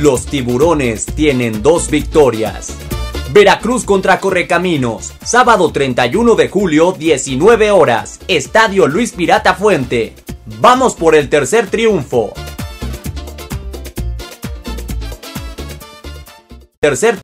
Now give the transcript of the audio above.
Los tiburones tienen dos victorias. Veracruz contra Correcaminos, sábado 31 de julio, 19 horas, Estadio Luis Pirata Fuente. Vamos por el tercer triunfo. Tercer